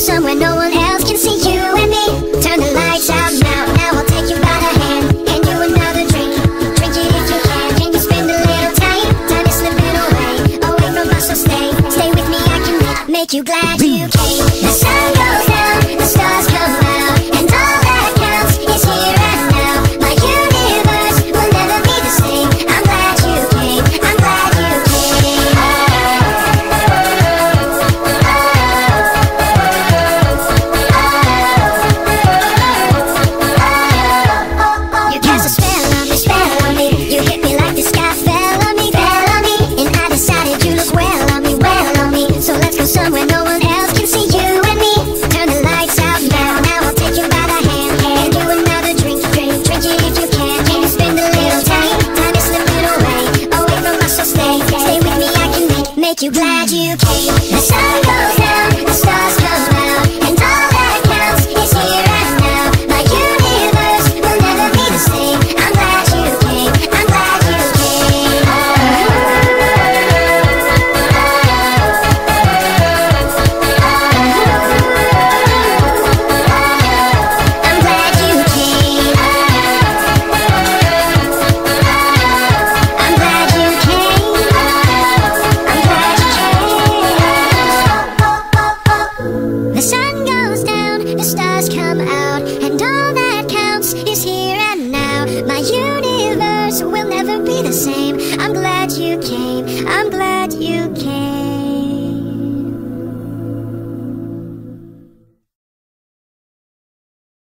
somewhere no one else can see you and me. Turn the lights out now, now I'll take you by the hand. Hand you another drink, drink it if you can. Can you spend a little time, time is slipping away? Away from us, so stay, stay with me, I can make, you glad you came. The sun. glad you came. The sun goes you came. I'm glad you